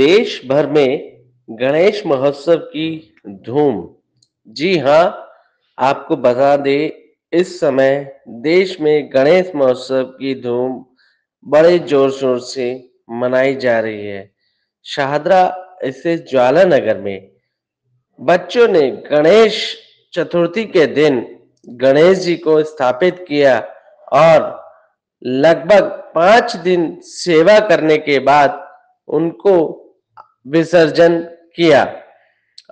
देश भर में गणेश महोत्सव की धूम। जी हाँ आपको बता दे, इस समय देश में गणेश महोत्सव की धूम बड़े ज़ोर शोर से मनाई जा रही है। शाहदरा स्थित ज्वाला नगर में बच्चों ने गणेश चतुर्थी के दिन गणेश जी को स्थापित किया और लगभग पाँच दिन सेवा करने के बाद उनको विसर्जन किया।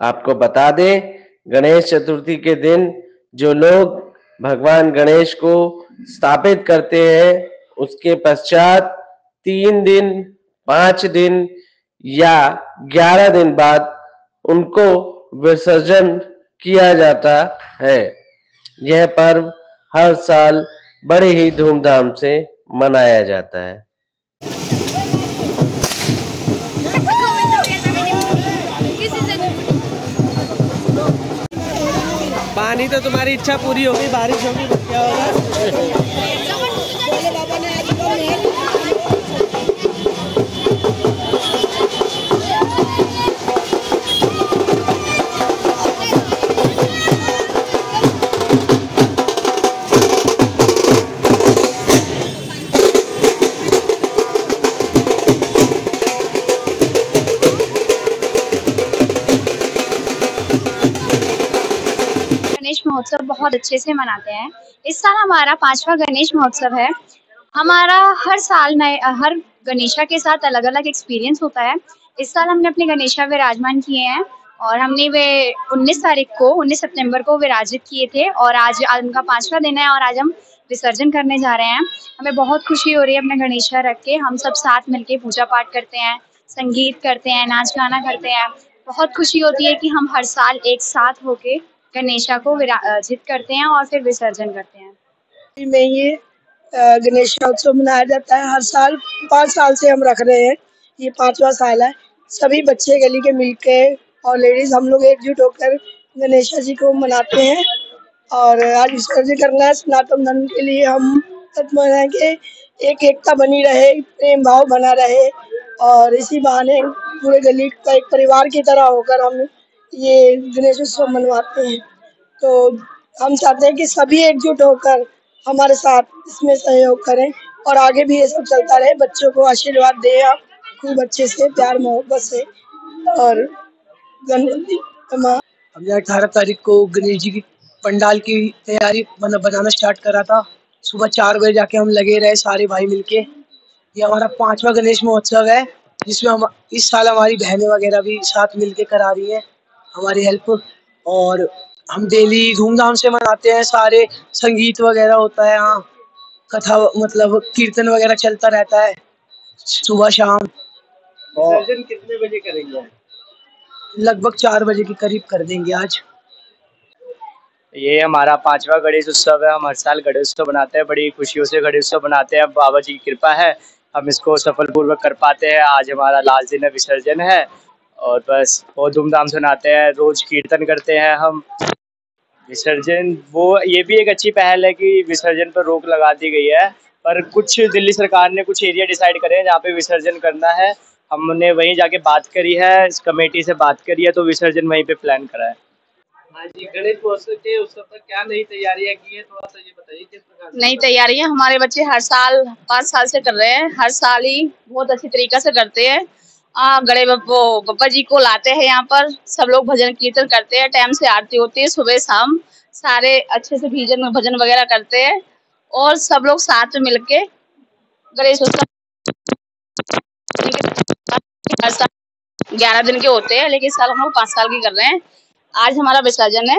आपको बता दें, गणेश चतुर्थी के दिन जो लोग भगवान गणेश को स्थापित करते हैं, उसके पश्चात तीन दिन, पाँच दिन या ग्यारह दिन बाद उनको विसर्जन किया जाता है। यह पर्व हर साल बड़े ही धूमधाम से मनाया जाता है। पानी तो तुम्हारी इच्छा पूरी होगी बारिश होगी क्या होगा? गणेश महोत्सव बहुत अच्छे से मनाते हैं। इस साल हमारा पांचवा गणेश महोत्सव है। हमारा हर साल नए, हर गणेशा के साथ अलग अलग एक्सपीरियंस होता है। इस साल हमने अपने गणेशा विराजमान किए हैं और हमने वे 19 तारीख को 19 सितंबर को विराजित किए थे और आज आज उनका पांचवा दिन है और आज हम विसर्जन करने जा रहे हैं। हमें बहुत खुशी हो रही है अपने गणेशा रख के। हम सब साथ मिलके पूजा पाठ करते हैं, संगीत करते हैं नाच गाना करते हैं। बहुत खुशी होती है कि हम हर साल एक साथ होके गणेशा को विराजित करते हैं और फिर विसर्जन करते हैं। में ये गणेश उत्सव मनाया जाता है। हर साल, पाँच साल से हम रख रहे हैं। ये पांचवा साल है। सभी बच्चे गली के मिलके और लेडीज़ हम लोग एकजुट होकर गणेशा जी को मनाते हैं। और आज विसर्जन करना है। सनातन धर्म के लिए हम तत्पर कि एक एकता बनी रहे, प्रेम भाव बना रहे। और इसी बहाने पूरे गली का एक परिवार की तरह होकर हम ये गणेश उत्सव मनवाते हैं। तो हम चाहते हैं कि सभी एकजुट होकर हमारे साथ इसमें सहयोग करें और आगे भी ये सब चलता रहे। बच्चों को आशीर्वाद दें आप। खूब अच्छे से प्यार मोहब्बत से। और हमने अठारह तारीख को गणेश जी की पंडाल की तैयारी मतलब बनाना स्टार्ट करा था। सुबह चार बजे जाके हम लगे रहे सारे भाई मिलके। ये हमारा पांचवा गणेश महोत्सव है, जिसमें हम इस साल हमारी बहनें वगैरह भी साथ मिलके करा रही हैं। हमारी हेल्प और हम डेली धूमधाम से मनाते हैं सारे संगीत वगैरह होता है यहाँ। कथा मतलब कीर्तन वगैरह चलता रहता है सुबह शाम। और कितने बजे करेंगे लगभग चार बजे के करीब कर देंगे आज। ये हमारा पांचवा गणेश उत्सव है। हम हर साल गणेश उत्सव बनाते हैं। बड़ी खुशियों से गणेश उत्सव बनाते हैं। बाबा जी की कृपा है। हम इसको सफलपूर्वक कर पाते हैं। आज हमारा लास्ट दिन है विसर्जन है। और बस बहुत धूमधाम से मनाते हैं रोज कीर्तन करते हैं हम। विसर्जन वो ये भी एक अच्छी पहल है कि विसर्जन पर रोक लगा दी गई है। पर कुछ दिल्ली सरकार ने कुछ एरिया डिसाइड करे हैं जहाँ पे विसर्जन करना है। हमने वहीं जाके बात करी है इस कमेटी से बात करी है तो विसर्जन वहीं पे प्लान करा है। हाँ जी गणेश महोत्सव के उत्सव पर क्या नई तैयारियाँ की है? थोड़ा सा ये बताइए किस प्रकार नई तैयारियाँ हमारे बच्चे हर साल पाँच साल से कर रहे हैं। हर साल ही बहुत अच्छी तरीका से करते हैं। गणे बप्पो बप्पा जी को लाते हैं यहाँ पर। सब लोग भजन कीर्तन करते हैं, टाइम से आरती होती है सुबह शाम। सारे अच्छे से भीजन, भजन वगैरह करते हैं और सब लोग साथ में मिलके गणेश उत्सव ग्यारह दिन के होते हैं, लेकिन इस साल हम लोग पाँच साल की कर रहे हैं। आज हमारा विसर्जन है।